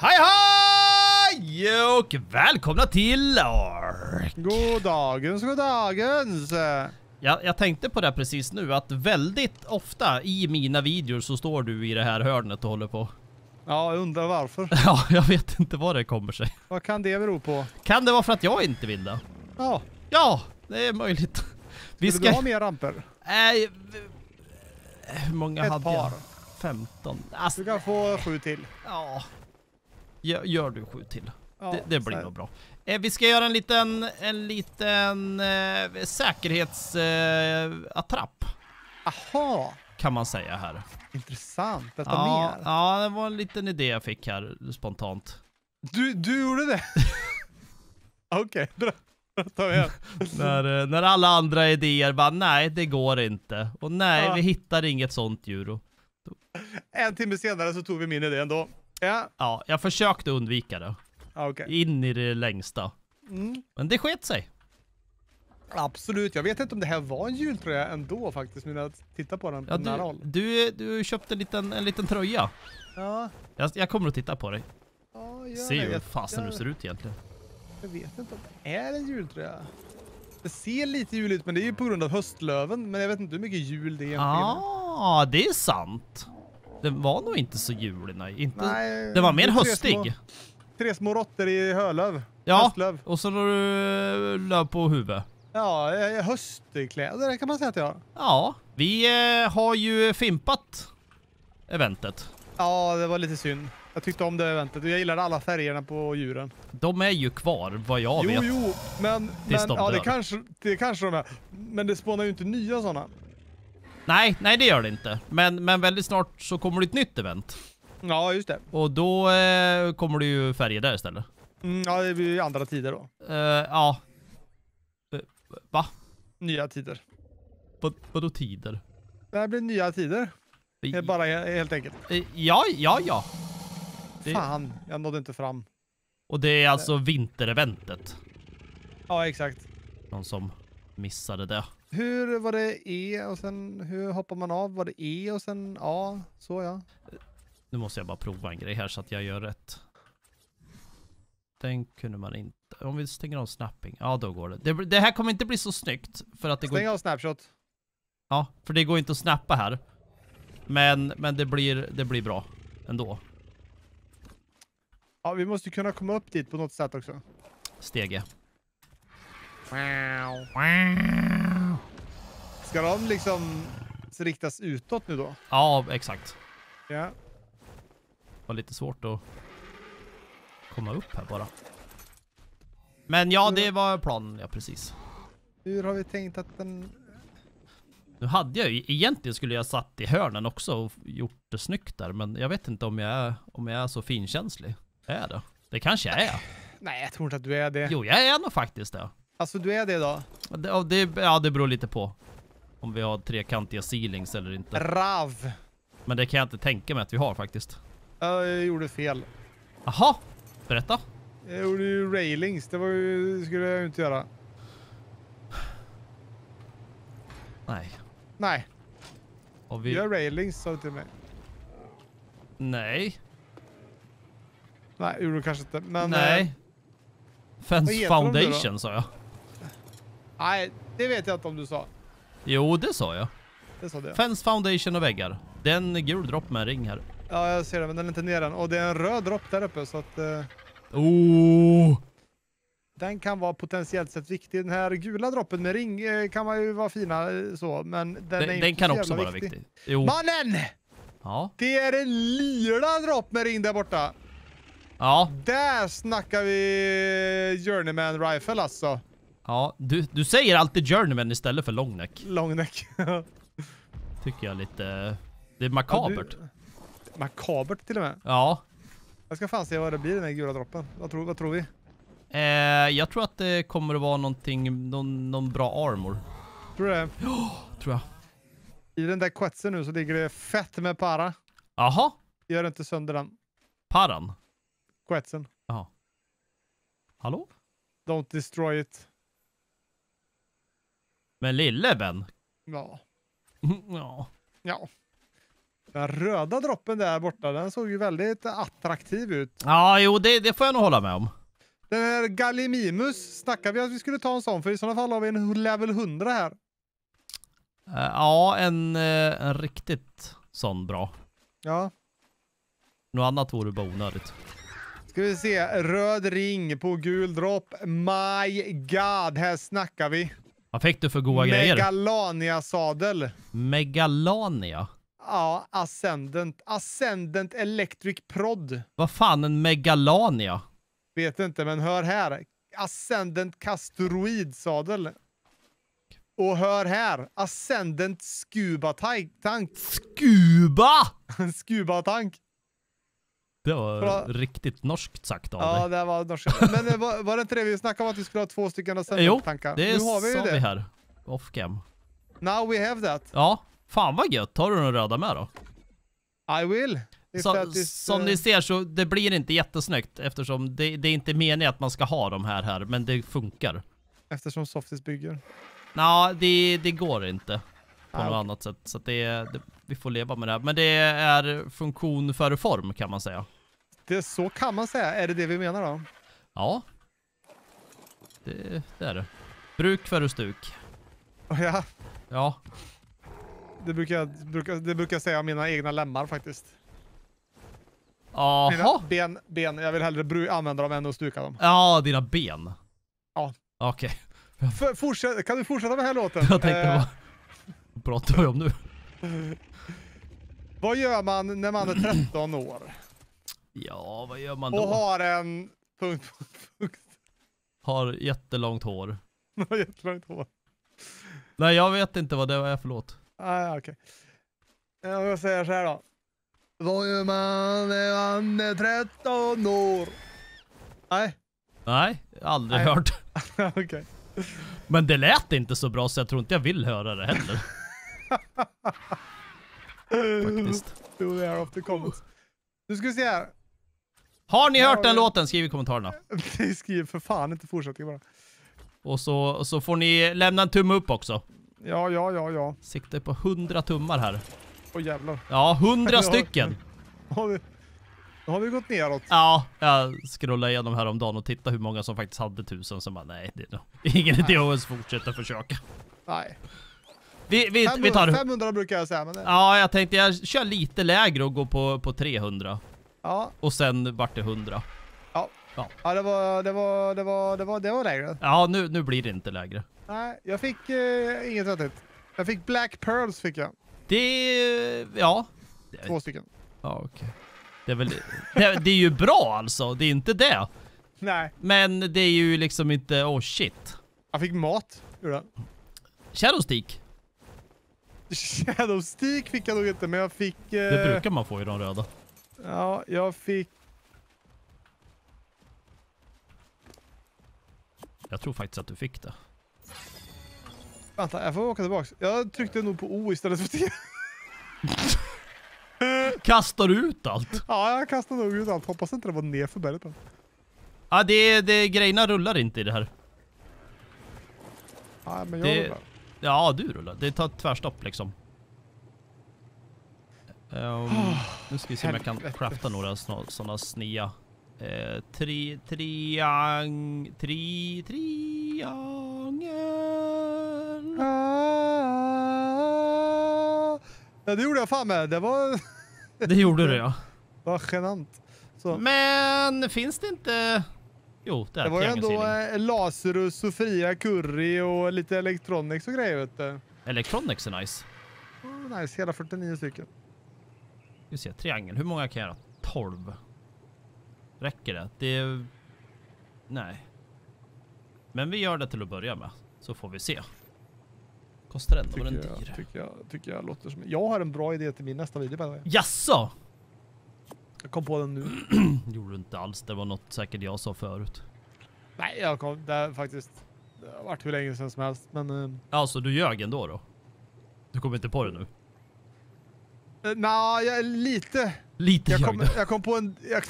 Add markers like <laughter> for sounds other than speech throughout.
Hej hej och välkomna till Ark. God dagens, god dagens. Jag, jag tänkte på det precis nu att väldigt ofta i mina videor så står du i det här hörnet och håller på. Ja, jag undrar varför. <laughs> Ja, jag vet inte vad det kommer sig. Vad kan det bero på? Kan det vara för att jag inte vill det? Ja, Ja, det är möjligt. Vi vill du ska... ha mer ramper? Nej, hur många Ett hade par. jag? 15. Alltså, Du kan få sju till. ja. Gör, gör du sju till. Ja, det, det blir nog bra. Eh, vi ska göra en liten, en liten eh, säkerhetsattrapp. Eh, Aha, kan man säga här. intressant. Berätta Ja, mer. ja, det var en liten idé jag fick här spontant. Du, du gjorde det? <laughs> Okej, okay, <laughs> när, eh, när alla andra idéer bara nej, det går inte. Och nej, Ja. vi hittar inget sånt djur. Och, <laughs> En timme senare så tog vi min idé ändå. Ja, ja, jag försökte undvika det. ja, okej. In i det längsta. Mm. Men det sket sig. Absolut, jag vet inte om det här var en jultröja ändå faktiskt, när jag tittar på den på Ja, nära du, håll. du, du köpte en liten, en liten tröja. Ja, Jag, jag kommer att titta på dig. ja gör Se det. hur Jag- fasen du ser ut egentligen. Jag vet inte om det är en jultröja. Det ser lite jul ut, men det är ju på grund av höstlöven. Men jag vet inte hur mycket jul det egentligen är. Ah, det är sant. Den var nog inte så julig, nej. Inte, Nej, den var mer det tre höstig. Små, tre små råttor i hölöv. Ja, Höstlöv. och så har du eh, löv på huvudet. Ja, eh, höstkläder kan man säga att jag. Ja, vi eh, har ju fimpat eventet. Ja, det var lite synd. Jag tyckte om det eventet och jag gillade alla färgerna på djuren. De är ju kvar, vad jag jo, vet. jo, men, Tills men de ja, det dör. kanske, det kanske de är. Men det spånar ju inte nya sådana. Nej, nej det gör det inte. Men, men väldigt snart så kommer det ett nytt event. Ja, just det. Och då eh, kommer det ju färger där istället. Mm, ja, det blir ju andra tider då. Eh, ja. Eh, va? Nya tider. Vad, vadå tider? Det här blir nya tider. Helt Bara he- helt enkelt. Eh, Ja, ja, ja. Det- Fan, jag nådde inte fram. Och det är alltså vintereventet. Ja, exakt. Någon som missade det. Hur var det E och sen hur hoppar man av? Var det E och sen A? Så ja. Nu måste jag bara prova en grej här så att jag gör rätt. Den kunde man inte. Om vi stänger av snapping. Ja, då går det. Det, det här kommer inte bli så snyggt. För att det går, Stäng av snapshot. ja, för det går inte att snappa här. Men, men det, blir, det blir bra ändå. Ja, vi måste kunna komma upp dit på något sätt också. Stege. Ska de liksom riktas utåt nu då? Ja, exakt. Ja. Var lite svårt att komma upp här bara. Men ja, det var planen, ja precis. Hur har vi tänkt att den... Nu hade jag ju, egentligen skulle jag satt i hörnen också och gjort det snyggt där, men jag vet inte om jag är, om jag är så finkänslig. Är det? Det kanske jag är. Nej, jag tror inte att du är det. Jo, jag är nog faktiskt det. Alltså, du är det då? Det, det. Ja, det beror lite på. Om vi har trekantiga ceilings eller inte. Rav. Men det kan jag inte tänka mig att vi har faktiskt. Jag gjorde fel. Jaha! Berätta. Jag gjorde ju railings. Det var ju... skulle jag ju inte göra. Nej. Nej, Har vi... gör railings sa du till mig. Nej. Nej, gjorde du kanske inte. Men... Nej. eh, Fence foundation sa jag. Nej, det vet jag inte om du sa. Jo, det sa jag. Det sa du. Fence foundation och väggar. Det är en gul dropp med en ring här. Ja, jag ser det, men den är inte ner än. Och det är en röd dropp där uppe, så att eh, Oh! den kan vara potentiellt sett viktig. Den här gula droppen med ring eh, kan man ju vara fina eh, så, men den, är Den, inte den kan så också vara viktig. Jo. Mannen! Ja. Det är en lila dropp med ring där borta. Ja. Där snackar vi Journeyman Rifle alltså. Ja. Du, du säger alltid journeyman istället för longneck. Longneck. <laughs> Tycker jag lite... Det är makabert. Ja, du- Makabert till och med. Ja. Jag ska fan se vad det blir den här gula droppen. Vad tror, vad tror vi? Eh, jag tror att det kommer att vara någonting, någon, någon bra armor. Tror du det? Tror jag. I den där quetsen nu så ligger det fett med para. Jaha. Gör inte sönder den. Paran. Quetsen. Jaha. Hallå? Don't destroy it. Men lille vän? Ja. <laughs> ja. Ja. Den röda droppen där borta, den såg ju väldigt attraktiv ut. Ja, jo, det, det får jag nog hålla med om. Den här Gallimimus, snackar vi att vi skulle ta en sån? För i sådana fall har vi en level 100 här. Eh, ja, en, eh, en riktigt sån bra. Ja. Något annat vore bara onödigt. Ska vi se, röd ring på gul dropp. My God, här snackar vi. Vad fick du för goda grejer? Megalania-sadel. Megalania? Ja, Ascendant. Ascendant Electric Prod. Vad fan, en Megalania? Vet inte, men hör här. Ascendant Castroid-sadel. Och hör här. Ascendant <laughs> Scuba tank. tank. Scuba! Scuba tank. Det var Bra. riktigt norskt sagt av Ja, dig. det var norskt. Men eh, var, var det inte det vi snackade om att vi skulle ha två stycken Jo, Ascendant-tankar? det Nu har vi ju det. vi här. Off cam. Now we have that. Ja, fan vad gött. Har du några röda med då? I will. Så, som eh, ni ser så det blir inte jättesnyggt eftersom det, det är inte meningen att man ska ha de här här, men det funkar. Eftersom Softis bygger. Nå, det, det går inte på Ah, något okej. annat sätt. Så det, det, vi får leva med det här. Men det är funktion före form kan man säga. Det, så kan man säga. Är det det vi menar då? Ja. Det, det är det. Bruk före stuk. <laughs> Ja, Ja. det brukar, jag- brukar, det brukar jag säga om mina egna lemmar faktiskt. Mina Jaha. ben, ben, jag vill hellre använda dem än att stuka dem. Ja, dina ben. Ja. Okej. Fortsätt, kan du fortsätta med den här låten? Jag tänkte Eh, vad pratar vi om nu? <laughs> Vad gör man när man är <clears throat> 13 år Ja, vad gör man och då? har en... Punkt, punkt, punkt. Har jättelångt hår. <laughs> Har jättelångt hår. Nej, jag vet inte vad det är för låt. Ah, okej. Jag säger så här då. Vad gör man när man är 13 år? Nej, Nej, aldrig Nej. hört. <laughs> okej. Men det lät inte så bra så jag tror inte jag vill höra det heller. <laughs> Faktiskt. Beware of the comments. Nu ska vi se här. Har ni hört den låten? Skriv i kommentarerna. <laughs> Ni skriver för fan inte fortsättning bara. Och så, så får ni lämna en tumme upp också. Ja, ja, ja, ja. Siktar på 100 tummar här. Åh jävlar. Ja, 100 <laughs> Ja. stycken! <laughs> Har vi, har vi gått neråt. Ja, jag scrollade igenom häromdagen och tittade hur många som faktiskt hade tusen. Så bara, nej, det är nog ingen idé att ens fortsätta försöka. Nej. Vi, vi, vi 500, tar... 500 brukar jag säga, men det, Ja, jag tänkte jag kör lite lägre och går på, på 300. Ja. Och sen vart det 100. Ja, det var, det var, det var, det var, det var lägre. Ja, nu, nu blir det inte lägre. Nej, jag fick eh, inget vettigt. Jag fick Black Pearls fick jag. Det... Ja. Två stycken. Ja, okej. Det är väl... Det, det är ju bra alltså, det är inte det. Nej. Men det är ju liksom inte... Oh shit. Jag fick mat. Gjorde jag. Shadowstick, <laughs> Shadowstick fick jag nog inte, men jag fick... Eh, det brukar man få i de röda. Ja, jag fick... Jag tror faktiskt att du fick det. Vänta, jag får åka tillbaks. Jag tryckte nog på O istället för T. <laughs> Kastar du ut allt? Ja, jag kastade nog ut allt. Hoppas inte det var ner för berget. Ja, det, det, grejerna rullar inte i det här. Ja, men jag Det- rullar. Ja, du rullar. Det tar tvärstopp liksom. Ehm, nu ska vi se om jag kan crafta några sådana snea. Eh, tri, triang... Tri, triangel... Ah. Ja, det gjorde jag fan med. Det var, Det gjorde du ja. <laughs> var genant. Så. Men finns det inte... Jo, det Det var ju ändå eh, Lazarus, Sofia, Curry och lite Electronics och grejer vet du. Electronics är nice. Oh, nice, hela 49 stycken. Vi ser, triangel. Hur många kan jag göra? 12. Räcker det? Det är... Nej. Men vi gör det till att börja med. Så får vi se. Kostar ändå Tycker en jag, dyr. tycker, jag, tycker jag låter som... Jag har en bra idé till min nästa video. Jaså? Jag kom på den nu. <clears throat> Gjorde du inte alls. Det var något säkert jag sa förut. Nej, jag kom... Det är faktiskt... Det har varit hur länge sedan som helst, men... Alltså du ljög ändå då? Du kommer inte på det nu? Uh, Nej, jag är lite... Lite Jag kom, jag kom på en... Jag,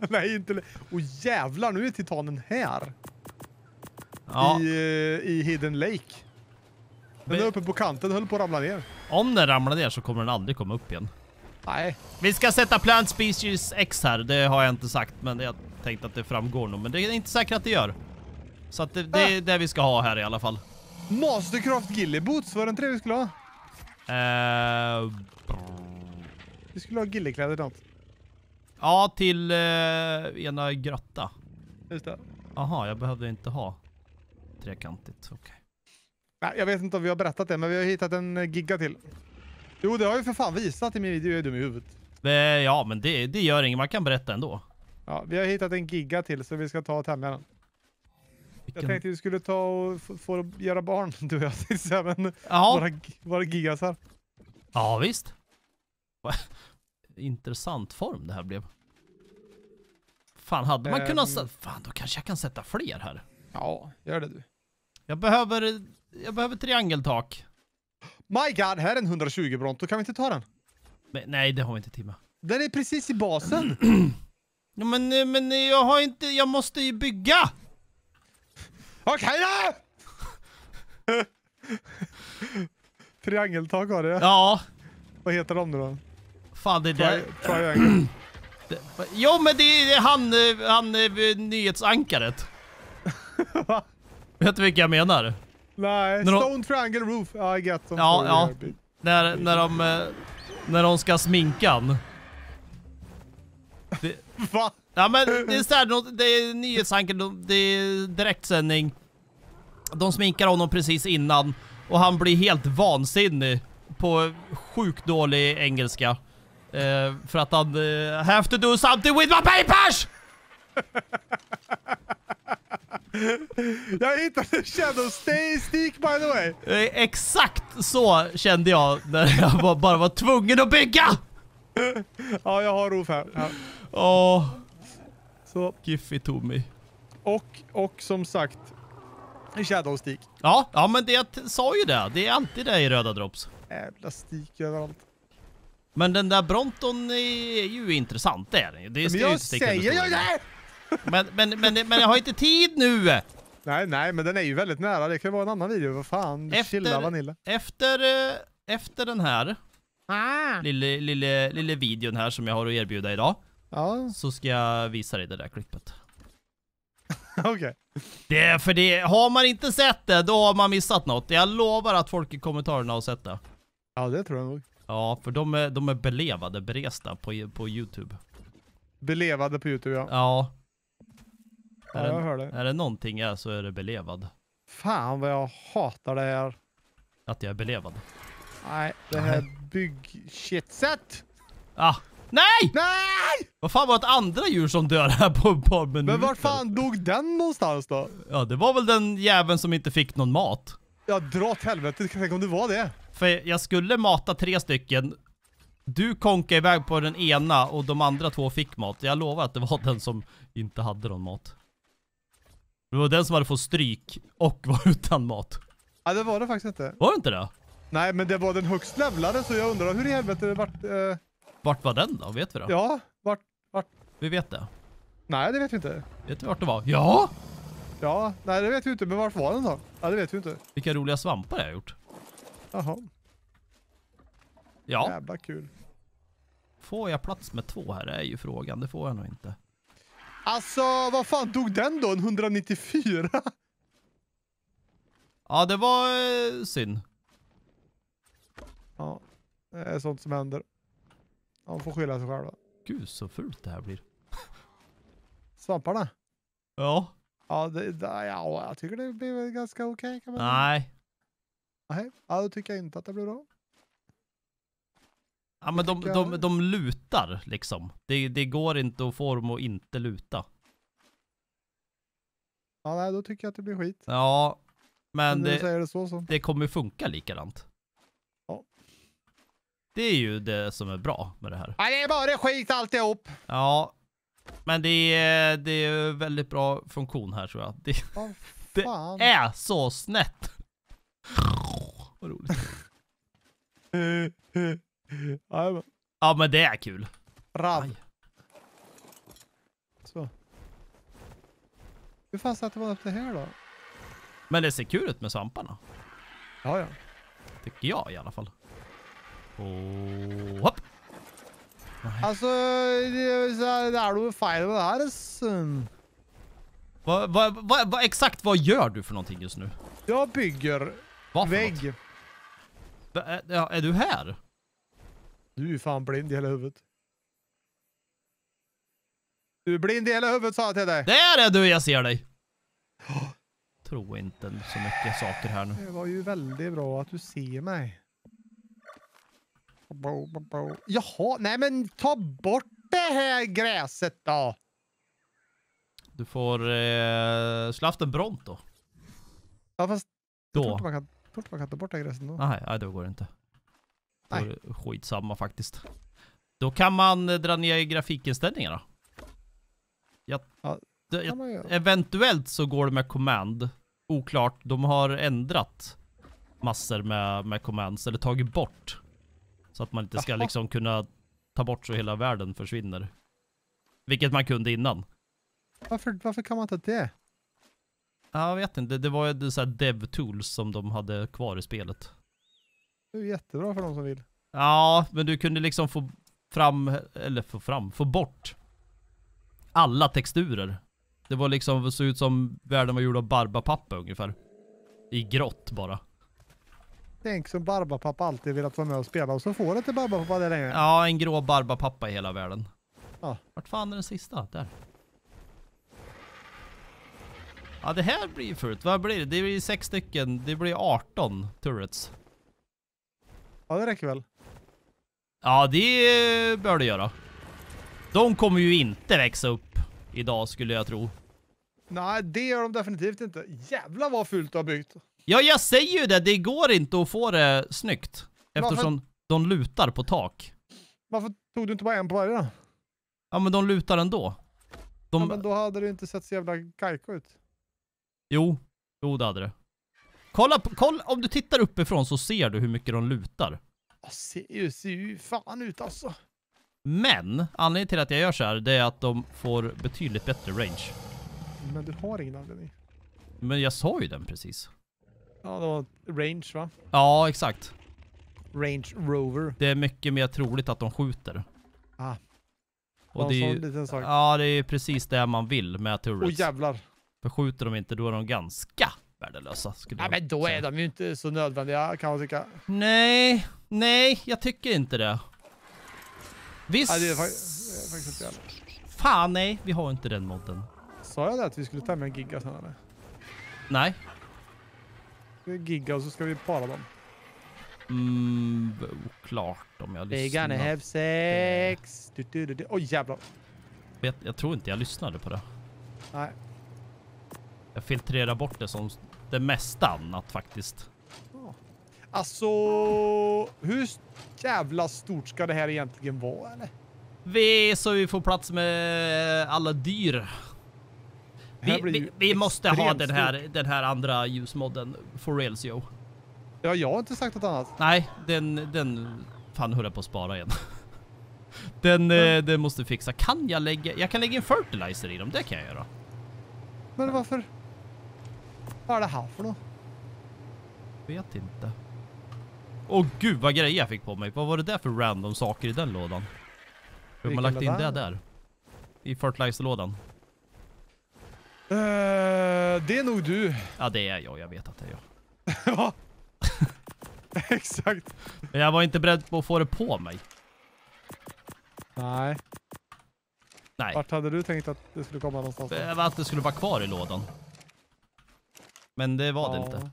<laughs> nej, inte... Åh jävlar, nu är titanen här. Ja, I, eh, I Hidden Lake. Den är uppe på kanten, höll på att ramla ner. om den ramlar ner så kommer den aldrig komma upp igen. Nej. Vi ska sätta Plant Species X här, det har jag inte sagt men jag tänkte att det framgår nog. Men det är inte säkert att det gör. Så att det, det är det vi ska ha här i alla fall. Mastercraft Gilly Boots, var det inte det vi skulle ha? Eh, Vi skulle ha gillykläder något. ja, till eh, ena grotta. Just det. Aha, jag behövde inte ha trekantigt. Okej. Nej, jag vet inte om vi har berättat det, men vi har hittat en eh, gigga till. Jo, det har jag för fan visat i min video. Jag är dum i huvudet. Ja, men det, det gör inget. Man kan berätta ändå. Ja, vi har hittat en giga till så vi ska ta och tämja den. Jag Vilken... tänkte vi skulle ta och få, få göra barn, <laughs> du och jag. Men Ja, våra, våra gigasar. ja visst. Va? <laughs> Intressant form det här blev. Fan, hade man kunnat... Ehm. sätta- Fan, då kanske jag kan sätta fler här. Ja, gör det du. Jag behöver... Jag behöver triangeltak. My God, här är en 120 Bronto. Kan vi inte ta den? Men, nej, det har vi inte tid med. Den är precis i basen. <clears throat> Ja, men, eh, men eh, jag har inte... Jag måste ju bygga! Okej då! <laughs> Triangeltak har det. Ja, Vad heter de nu då? Fan det där... triangle. Jo, men det är han, eh, han eh, nyhetsankaret. <laughs> Va? Vet du vilka jag menar? Nej, När de- Stone Triangle Roof. I get them Ja, ja. När, när de... eh, När de ska sminka han. Det, <laughs> Va? Ja men det är såhär, det är nyhetsanker, de- det är direktsändning. De sminkar honom precis innan och han blir helt vansinnig på sjukt dålig engelska. Eh, för att han eh, have to do something with my papers! Jag hittade Shadow Stay Stick by the way. Eh, exakt så kände jag när jag var, bara var tvungen att bygga! Ja, jag har roof här. Ja. Åh, Så, Giffy Tommy. och, och som sagt, Shadow Stick. Ja, ja men det, jag sa ju det. Det är alltid det i röda drops. Jävla stick överallt. Men den där Bronton är ju intressant, det är den ju. Det ska Men ju jag inte sticka under säger ju stol med. det! men, men, men, men jag har inte tid nu! Nej, nej, men den är ju väldigt nära. Det kan ju vara en annan video. Vad fan, Efter- chilla Vanilla. Efter, eh, efter den här Ah. lille, lille, lille videon här som jag har att erbjuda idag Ja, så ska jag visa dig det där klippet. <laughs> okej. Det är för det, har man inte sett det då har man missat något. Jag lovar att folk i kommentarerna har sett det. Ja, det tror jag nog. Ja, för de är, de är belevade, beresta på, på Youtube. Belevade på Youtube, ja. Ja. Ja, Är, jag det, hör det. är det någonting jag är så är det belevad. Fan vad jag hatar det här. Att jag är belevad. Nej, det här bygg-shitset. Ah! Nej! Nej! Vad fan var det andra djur som dör här på ett par minuter? Men vart fan dog den någonstans då? Ja, det var väl den jäveln som inte fick någon mat. Ja, dra åt helvete. Tänk om det var det. För jag skulle mata tre stycken. Du konkade iväg på den ena och de andra två fick mat. Jag lovar att det var den som inte hade någon mat. Det var den som hade fått stryk och var utan mat. Ja, det var det faktiskt inte. Var det inte det? Nej, men det var den högst levlade så jag undrar hur i helvete det vart... Eh, Vart var den då? Vet vi det? ja, vart... Vi vet det. Nej, det vet vi inte. Vet vi vart det var? Ja! Ja, nej det vet vi inte. Men vart var den då? Ja, det vet vi inte. Vilka roliga svampar jag har gjort. Jaha, Ja, jävla kul. får jag plats med två här är ju frågan. Det får jag nog inte. Alltså, vad fan dog den då? En 194? Ja, det var eh, synd. ja, det är sånt som händer. Han får skylla sig själv. Gud så fult det här blir. Svamparna? Ja. Ja, det, det, ja, jag tycker det blev ganska okej man säga. Nej. Nej, ja, då tycker jag inte att det blev bra. Ja men de, de, de lutar liksom. Det, det går inte att få dem att inte luta. Ja, nej, då tycker jag att det blir skit. Ja, men du det, säger det så så. det kommer funka likadant. Ja. Det är ju det som är bra med det här. Ja, det är bara skit alltihop. Ja, men det är, det är väldigt bra funktion här tror jag. Det, Ja, <laughs> det är så snett. Vad roligt. <laughs> ja, men, det är kul. rav. Så. Hur fan sätter man upp det här då? Men det ser kul ut med svamparna. Ja, ja. Tycker jag i alla fall. Och hopp. Alltså, det, är nog fel med det här. vad, vad, vad, exakt vad gör du för någonting just nu? Jag bygger Vad för något? Är, är du här? Du är ju fan blind i hela huvudet. Du är blind i hela huvudet sa jag till dig. Där är du, jag ser dig! Tror inte så mycket saker här nu. Det var ju väldigt bra att du ser mig. Bo, bo, bo. Jaha, nej men ta bort det här gräset då. Du får eh, slå haft en bront då. Ja, fast jag tror Då. inte man kan, inte man kan ta bort det gräset då. Nej, nej, då går det inte. Då Nej. är det skitsamma faktiskt. Då kan man eh, dra ner i grafikinställningarna. Jag, Ja, det, jag, eventuellt så går det med command. Oklart, de har ändrat massor med, med commands, eller tagit bort. Så att man inte ska Jaha. liksom kunna ta bort så hela världen försvinner. Vilket man kunde innan. Varför, varför kan man inte det? Jag vet inte, det var ju så här dev tools som de hade kvar i spelet. Det är jättebra för de som vill. Ja, men du kunde liksom få fram, eller få fram, få bort alla texturer. Det var liksom, det såg ut som världen var gjord av barbapappa ungefär. I grått bara. Tänk som Barbapappa alltid velat vara med och spela och så får inte Barbapappa det längre. Ja, en grå barbapappa i hela världen. Ja. Vart fan är den sista? Där. Ja, det här blir fullt. Vad blir det? Det blir sex stycken. Det blir 18 turrets. Ja, det räcker väl. Ja, det bör det göra. De kommer ju inte växa upp idag skulle jag tro. Nej, det gör de definitivt inte. Jävlar vad fult du har byggt. Ja, jag säger ju det. Det går inte att få det snyggt. Varför? Eftersom de lutar på tak. Varför tog du inte bara en på varje då? Ja, men de lutar ändå. De... Ja, men då hade det inte sett så jävla kajko ut. Jo, jo det hade det. Kolla, på, kolla, om du tittar uppifrån så ser du hur mycket de lutar. Ja, ser ju, ser ju fan ut alltså. Men, anledningen till att jag gör så här, det är att de får betydligt bättre range. Men du har ingen anledning. Men jag sa ju den precis. Ja, det var range va? Ja, exakt. Range rover. Det är mycket mer troligt att de skjuter. Ah, Och det är ju, liten sak. ja, det är precis det man vill med Åh turrets. jävlar. För skjuter de inte, då är de ganska värdelösa. Skulle jag men då säga. är de ju inte så nödvändiga kan man tycka. Nej, nej, jag tycker inte det. Visst. Ja, det är faktiskt inte jävla. Fan nej, vi har inte den modden. Sa jag det att vi skulle ta med en giga sen eller? Nej. Giga och så ska vi para dem. Mm, oklart om jag They gonna lyssnade. have sex. Du, du, du, du. Oj jävlar. Vet, jag tror inte jag lyssnade på det. Nej. Jag filtrerar bort det som det mesta annat faktiskt. Alltså, hur jävla stort ska det här egentligen vara eller? Vi, så vi får plats med alla dyr. Vi, vi, vi måste ha den här, den här andra ljusmodden. For reals yo. Ja, jag har inte sagt något annat. Nej, den, den... Fan höll jag på att spara igen. <laughs> Den, eh, den måste fixa. Kan jag lägga... Jag kan lägga in fertilizer i dem, det kan jag göra. Men varför? Vad är det här för något? Vet inte. Åh gud vad grejer jag fick på mig. Vad var det där för random saker i den lådan? Hur man lagt in det där? I fertilizer-lådan. Eh, det är nog du. Ja det är jag, jag vet att det är jag. <laughs> Ja. <laughs> Exakt. Men jag var inte beredd på att få det på mig. Nej. Nej. Vart hade du tänkt att det skulle komma någonstans? Det var att det skulle vara kvar i lådan. Men det var det inte.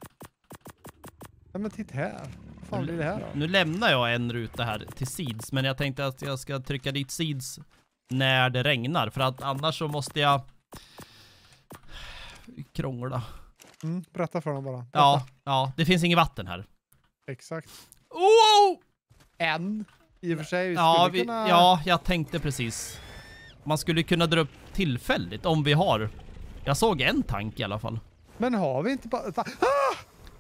Nej men titta här. Vad fan blir det här då? Nu lämnar jag en ruta här till seeds, men jag tänkte att jag ska trycka dit seeds när det regnar, för att annars så måste jag krångla. Mm, berätta för dem bara. Berätta. Ja, ja, det finns inget vatten här. Exakt. Oh! En. I och för sig. Vi Ja, vi, kunna... ja, jag tänkte precis. Man skulle kunna dra upp tillfälligt om vi har. Jag såg en tank i alla fall. Men har vi inte bara...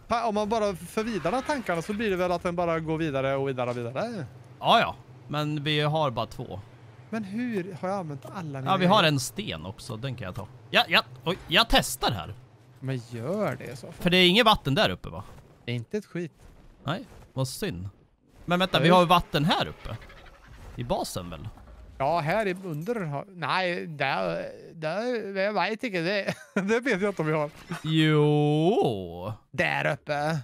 Ah! Om man bara förvidar tankarna så blir det väl att den bara går vidare och vidare och vidare. Ja, ja, men vi har bara två. Men hur har jag använt alla mina Ja, vi har en sten också. Den kan jag ta. Ja, ja, oj, jag testar här. Men gör det så. För det är inget vatten där uppe va? Det är inte ett skit. Nej, vad synd. Men vänta, vi har vatten här uppe. I basen väl? Ja, här i under. Nej, där, där, jag vet inte. Det, <laughs> det vet jag inte om vi har. Jo. Där uppe.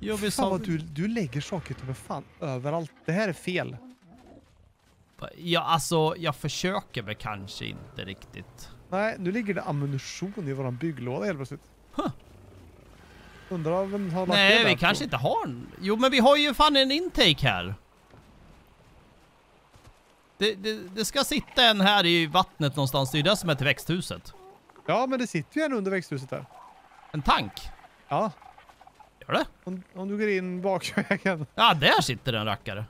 Jo, vi Fan vad du, du lägger saker över fan överallt. Det här är fel. Ja, alltså jag försöker väl kanske inte riktigt. Nej, nu ligger det ammunition i våran bygglåda helt plötsligt. Huh. Undrar vem har lagt det Nej, där vi på. kanske inte har en. Jo, men vi har ju fan en intake här. Det, det, det ska sitta en här i vattnet någonstans. Det är det som är till växthuset. Ja, men det sitter ju en under växthuset där. En tank. Ja, Gör det? om, om du går in bakvägen. Ja, där sitter en rackare.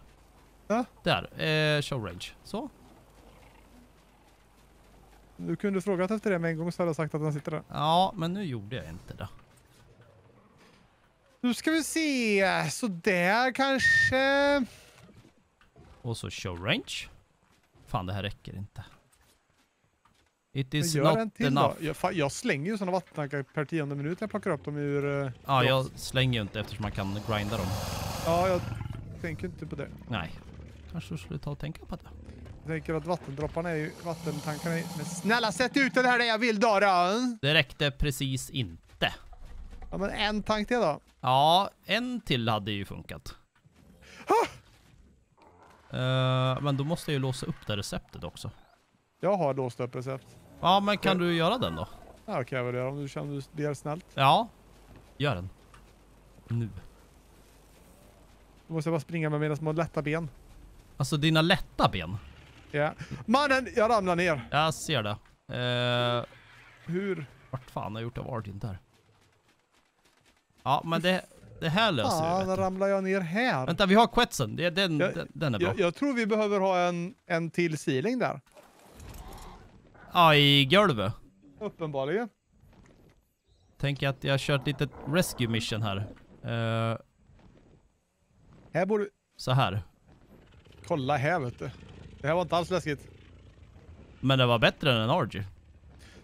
Ja. Där. Eh, show range. Så. Du kunde frågat efter det med en gång så hade jag sagt att den sitter där. Ja, men nu gjorde jag inte det. Nu ska vi se. Så där kanske. Och så show range. Fan, det här räcker inte. It Jag is gör not en till enough. då. Jag, fa- jag slänger ju sådana vattentankar per tionde minut när jag plockar upp dem ur... eh, Ja, jag blocks. slänger ju inte eftersom man kan grinda dem. Ja, jag tänker inte på det. Nej. Kanske du skulle ta och tänka på det. Jag tänker att vattendropparna är ju... Vattentankarna är... Men snälla sätt ut den här där jag vill då. Det räckte precis inte. Ja, men en tank till då. Ja, en till hade ju funkat. Eh, men då måste jag ju låsa upp det receptet också. Jag har låst upp recept. Ja, men kan du göra den då? Ja, kan jag väl göra om du känner du ber snällt. Ja, gör den. Nu. Då måste jag bara springa med mina små lätta ben. Alltså dina lätta ben. Ja. Mannen, jag ramlar ner. Jag ser det. Uh, Hur? vart fan har jag gjort av Argent där? Ja, men det, det här löser vi. Fan vet du. ramlar jag ner här? Vänta, vi har quetsen. Det, den, Jag- den, den är bra. Jag, jag tror vi behöver ha en, en till ceiling där. Ja, i golvet. Uppenbarligen. Tänker att jag har kört lite rescue mission här. Eh, Här borde... så här. Kolla här vet du. Det här var inte alls läskigt. Men det var bättre än en RG.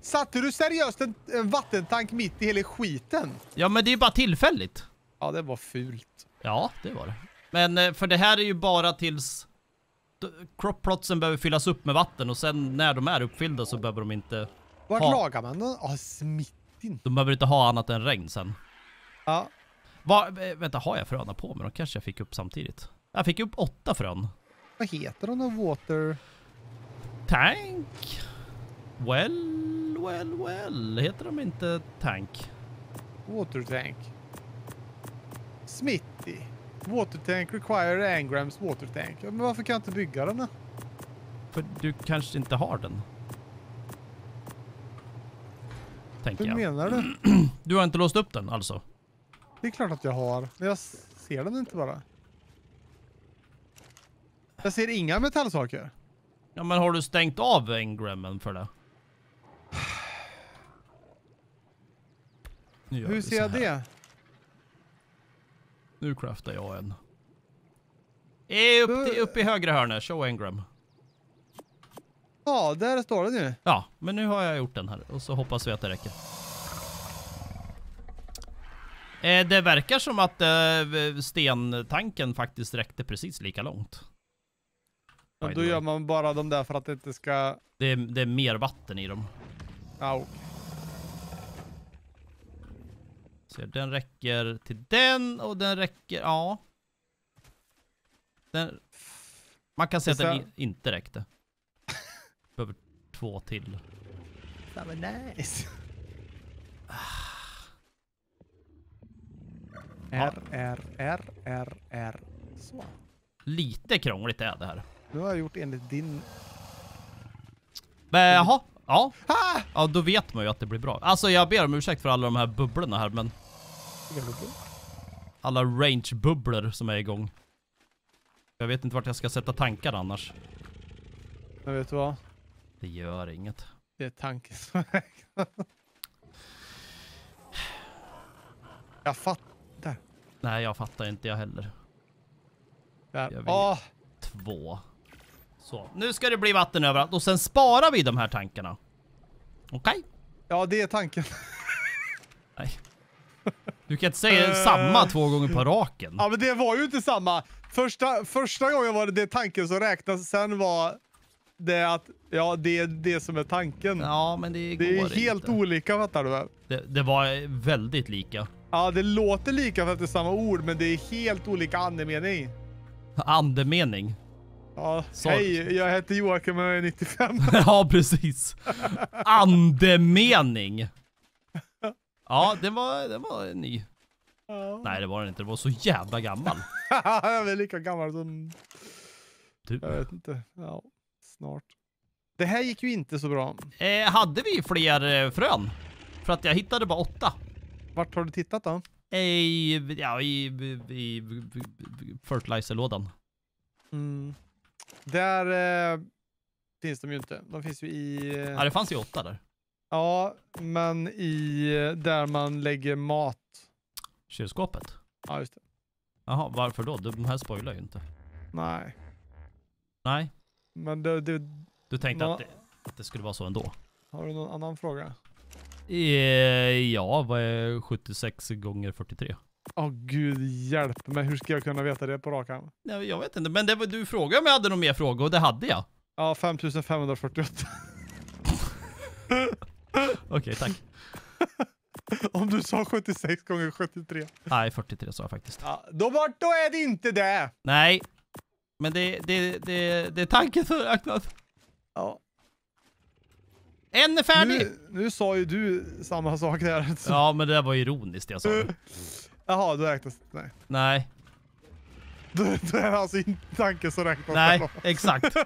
Satte du seriöst en, en vattentank mitt i hela skiten? Ja, men det är ju bara tillfälligt. Ja, det var fult. Ja, det var det. Men eh, för det här är ju bara tills cropplotsen behöver fyllas upp med vatten och sen när de är uppfyllda så behöver de inte, Vart Ha. lagar man den? Ja, smittin. de behöver inte ha annat än regn sen. Ja. Va, vänta, har jag fröna på mig? De kanske jag fick upp samtidigt. Jag fick upp åtta frön. Vad heter de då? Water... Tank? Well, well, well. Heter de inte tank? Water tank. Smitty. Water tank require engrams water tank. Ja, men varför kan jag inte bygga den då? För du kanske inte har den. Tänker Hur jag. menar du? <clears throat> Du har inte låst upp den alltså? Det är klart att jag har. Men jag ser den inte bara. Jag ser inga metallsaker. Ja men har du stängt av engrammen för det? <sighs> Hur ser jag det? Nu craftar jag en. Eh, upp, upp i högra hörnet, show engram. Ja, där står den ju. Ja, men nu har jag gjort den här och så hoppas vi att det räcker. Eh, det verkar som att eh, stentanken faktiskt räckte precis lika långt. By då gör man bara de där för att det inte ska... Det är, det är mer vatten i dem. Au. Så den räcker till den och den räcker, ja. Den, man kan säga att den i, inte räckte. <laughs> Behöver två till. Det var nice. R, R, R, R, R. Så. Lite krångligt är det här. Nu har jag gjort enligt din... Men jaha, ja. Ah! Ja, då vet man ju att det blir bra. Alltså jag ber om ursäkt för alla de här bubblorna här, men alla range-bubblor som är igång. Jag vet inte vart jag ska sätta tankar annars. Men vet du vad? Det gör inget. Det är tanken som. Jag fattar. Nej, jag fattar inte jag heller. Där. Åh, Två. Så, nu ska det bli vatten överallt och sen sparar vi de här tankarna. Okej? ja, det är tanken. Nej. Du kan inte säga Eh. samma två gånger på raken. Ja, men det var ju inte samma. Första, första gången var det, det tanken som räknas, sen var det att ja, det är det som är tanken. Ja, men det går det är helt inte. olika fattar du väl? Det, det var väldigt lika. Ja, det låter lika för att det är samma ord, men det är helt olika andemening. Andemening. Ja, Så- hej, jag heter Joakim och jag är 95. <laughs> ja, precis. Andemening. Ja, det var, det var ny. Ja. Nej, det var den inte. Det var så jävla gammal. <laughs> jag är lika gammal som, Du. jag vet inte, ja, snart. Det här gick ju inte så bra. Eh, hade vi fler eh, frön? För att jag hittade bara åtta. Vart har du tittat då? I, ja, i, i, i fertilizerlådan. Mm. Där eh, finns de ju inte. De finns ju i... eh, Ja, det fanns ju åtta där. Ja, men i där man lägger mat. Kylskåpet. Ja, just det. Jaha, varför då? De här spoilar ju inte. Nej, Nej, men det, det, du tänkte Nå- att, det, att det skulle vara så ändå. har du någon annan fråga? Eh, ja, vad är 76 gånger 43? Åh gud hjälp mig, hur ska jag kunna veta det på rak arm? Nej, jag vet inte, men det var, du frågade om jag hade någon mer fråga och det hade jag. Ja, 5548. <laughs> <laughs> Okej, tack. <laughs> Om du sa 76 gånger 73. Nej, 43 sa jag faktiskt. Ja, då, var, då är det inte det. Nej, men det, det, det, det är tanken som räknas. Ja. En är färdig! Nu, nu sa ju du samma sak där. Så. <laughs> Ja, men det där var ironiskt jag sa. Jaha, då räknas det. Nej. Nej, Då, då är alltså inte tanken som räknas. nej, exakt.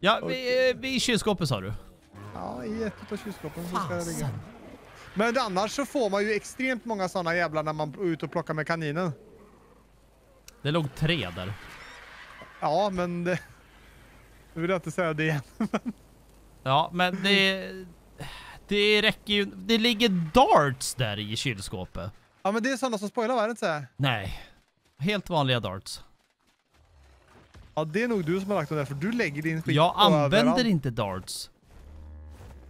Ja, vi, vi i kylskåpet sa du. Ja, i ett av kylskåpen så ska det ligga. Men annars så får man ju extremt många sådana jävlar när man är ute och plockar med kaninen. Det låg tre där. Ja, men det... Nu vill jag inte säga det igen. <laughs> Ja, men det... Det räcker ju... Det ligger darts där i kylskåpet. Ja, men det är sådana som spoilar, va? Inte så här? Nej. Helt vanliga darts. Ja, det är nog du som har lagt dem där, för du lägger din skit Jag använder överallt. inte darts.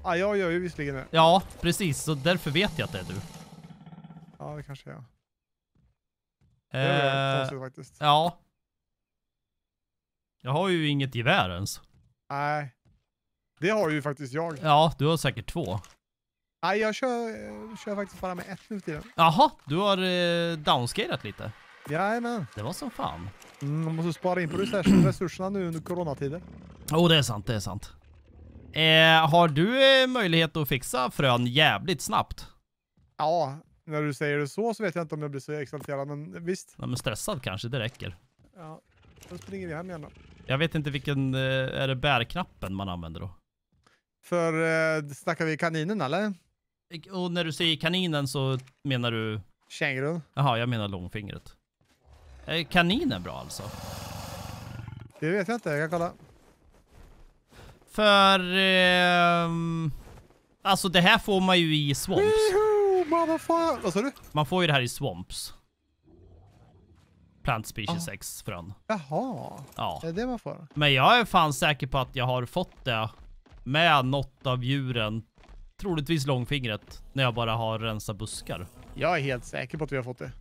Ja, jag gör ju visserligen det. Ja, precis. Så därför vet jag att det är du. Ja, det kanske jag. Det är Eh, konstigt faktiskt. ja. Jag har ju inget gevär ens. Nej. Det har ju faktiskt jag. Ja, du har säkert två. Nej, jag kör, kör faktiskt bara med ett nu tiden. Jaha, du har eh, downscalat lite. Jajamän. Det var som fan. Mm, man måste spara in på resurs- resurserna nu under coronatider. Jo, oh, det är sant, det är sant. Eh, har du eh, möjlighet att fixa frön jävligt snabbt? Ja, när du säger det så så vet jag inte om jag blir så exalterad, men visst. Nej, men stressad kanske, det räcker. Ja, då springer vi hem igen då. Jag vet inte vilken, eh, är det bärknappen man använder då? För eh, snackar vi kaninen eller? Och när du säger kaninen så menar du, Kängurun? jaha jag menar långfingret. Är kaninen bra alltså? Det vet jag inte, jag kan kolla. För, ehm, alltså det här får man ju i swamps. Vad sa du? Man får ju det här i swamps. Plant species Ah. X frön. Jaha, Ja. är det det man får? Men jag är fan säker på att jag har fått det med något av djuren. Troligtvis långfingret. När jag bara har rensat buskar. Jag är helt säker på att vi har fått det.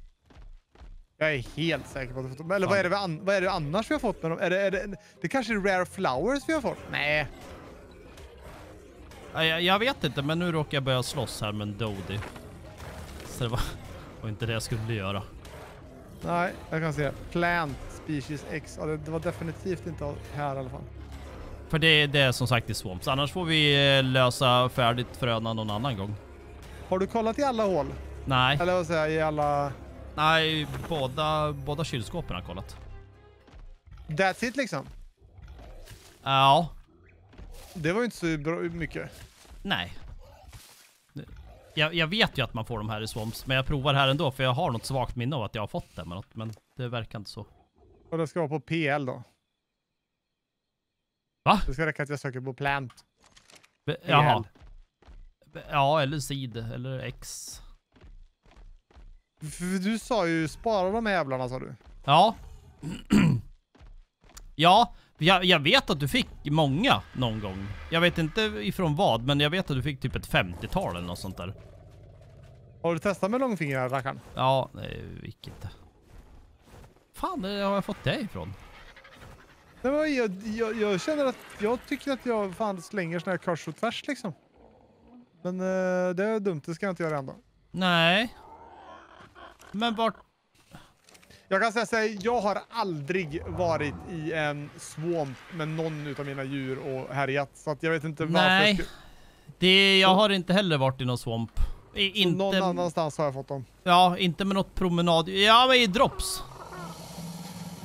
Jag är helt säker på att har fått det. Eller vad är, det an- vad är det annars vi har fått med dem? Är det, är det, det kanske är rare flowers vi har fått? Nej. Ja, Jag, jag vet inte, men nu råkar jag börja slåss här med en Dodie. Så det var, var inte det jag skulle göra. Nej, jag kan se. Plant species X. Ja, det, det var definitivt inte här i alla fall. För det, det är som sagt i swamps. Annars får vi eh, lösa färdigt fröna någon annan gång. Har du kollat i alla hål? Nej, Eller vad säger jag, i alla... nej båda, båda kylskåpen har kollat. That's it liksom? Ja, Det var ju inte så bra, mycket. nej. Jag, jag vet ju att man får de här i swamps, men jag provar här ändå för jag har något svagt minne av att jag har fått det. Men, men det verkar inte så. Och det ska vara på PL då. Va? Det ska räcka att jag söker på plant. Be- Jaha. Be- Ja, eller seed, eller X. För du sa ju spara de här jävlarna sa du. Ja. <clears throat> ja, jag, jag vet att du fick många någon gång. Jag vet inte ifrån vad, men jag vet att du fick typ ett 50-tal eller något sånt där. Har du testat med långfingrar rackaren? Ja, det gick inte. Fan, det har jag fått det ifrån? Nej, men jag, jag, jag känner att jag tycker att jag fan slänger såna här kors och tvärs liksom. Men eh, det är dumt, det ska jag inte göra ändå. Nej. Men vart... Jag kan säga så här, jag har aldrig varit i en swamp med någon utav mina djur och härjat. Så att jag vet inte varför. Nej. jag Det, jag har inte heller varit i någon swamp. I, inte, Någon annanstans har jag fått dem. Ja, inte med något promenad. Ja, men i drops.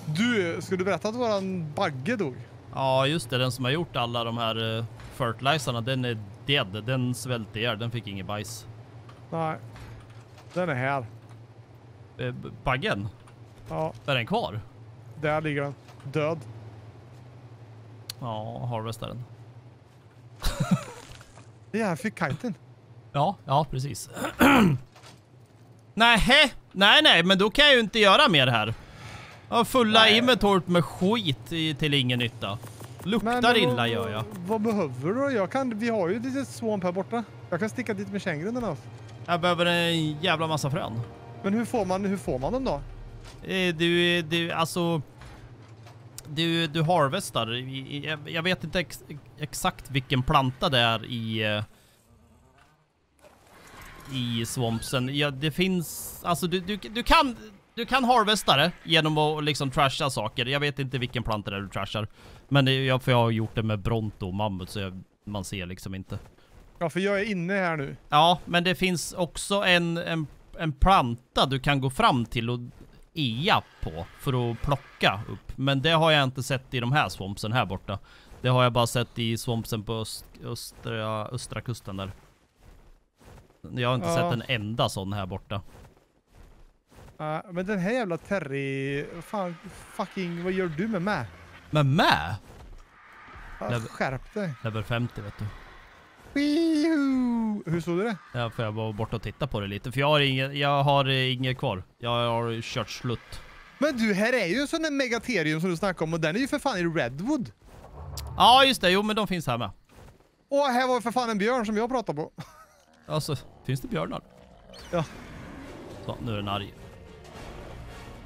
Du, ska du berätta att våran bagge dog? Ja, just det. Den som har gjort alla de här uh, fertilizarna, den är dead. Den svälte ihjäl. Den fick ingen bajs. Nej. Den är här. Uh, baggen? Ja, Är den kvar? där ligger den. Död. Ja, harvestaren. <laughs> Ja, jag fick kiten. Ja, ja precis. <clears throat> nej, nej, nej, men då kan jag ju inte göra mer här. Jag har fulla inventoriet med skit i, till ingen nytta. Luktar vad- illa gör jag. Vad behöver du? Jag kan, vi har ju lite swamp här borta. Jag kan sticka dit med kängrunden av. Jag behöver en jävla massa frön. Men hur får man, hur får man dem då? Eh, Du, du, alltså... Du, du harvestar. Jag, vet inte ex, exakt vilken planta det är i... eh, I swampsen. Ja, det finns... Alltså du, du, du kan... Du kan harvesta det genom att liksom trasha saker. Jag vet inte vilken planta det är du trashar. Men det, jag, för jag har gjort det med bronto och mammut så jag, man ser liksom inte. Ja, för jag är inne här nu. Ja, men det finns också en, en, en planta du kan gå fram till och ea på för att plocka upp. Men det har jag inte sett i de här swampsen här borta. Det har jag bara sett i swampsen på öst, östra, östra kusten där. Jag har inte Ja. sett en enda sån här borta. Ja, men den här jävla Terry... Fan, fucking, vad gör du med mig? Med! Ja, Level- skärp dig. Level 50 vet du. Wihoo! Hur såg du det? Ja, för jag var borta och titta på det lite. För jag har inget, jag har inget kvar. Jag har kört slut. Men du, här är ju en sån där megaterium som du snackade om och den är ju för fan i Redwood. Ja just det, jo men de finns här med. Och här var för fan en björn som jag pratade på. <laughs> Alltså, finns det björnar? Ja. Så, nu är den arg.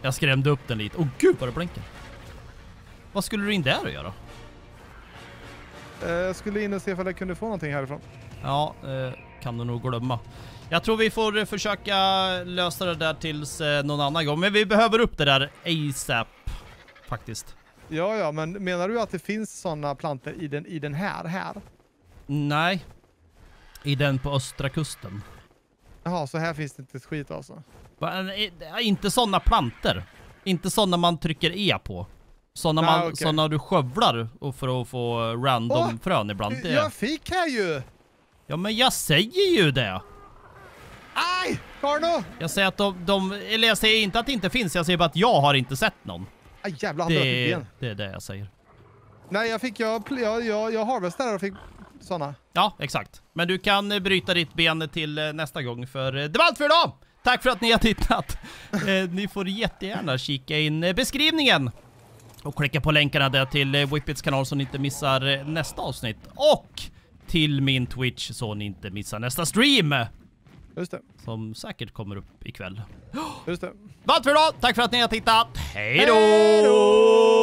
Jag skrämde upp den lite. Åh gud vad det blinkar. Vad skulle du in där och göra? Eh, Jag skulle in och se ifall jag kunde få någonting härifrån. Ja, eh, kan du nog glömma. Jag tror vi får eh, försöka lösa det där tills eh, någon annan gång. Men vi behöver upp det där ASAP. Faktiskt. Ja, ja, men menar du att det finns såna plantor i den, i den här, här? Nej. I den på östra kusten. Jaha, så här finns det inte ett skit alltså? Va, Inte sådana planter. Inte sådana man trycker E på. Sådana Nej, man, okej. såna du skövlar för att få random Åh, frön ibland. Det, Jag fick här ju! Ja men jag säger ju det! Aj! Karno! Jag säger att de, de, eller jag säger inte att det inte finns, jag säger bara att jag har inte sett någon. Aj jävlar, han Det, ben. det är det jag säger. Nej, jag fick, jag, jag, jag, jag harvestade och fick såna. Ja, exakt. Men du kan eh, bryta ditt ben till eh, nästa gång för eh, det var allt för idag! Tack för att ni har tittat! <laughs> Eh, ni får jättegärna kika in beskrivningen och klicka på länkarna där till Whippets kanal så ni inte missar nästa avsnitt. Och till min Twitch så ni inte missar nästa stream! Just det, Som säkert kommer upp ikväll. just det. Allt för idag! Tack för att ni har tittat! Hej då!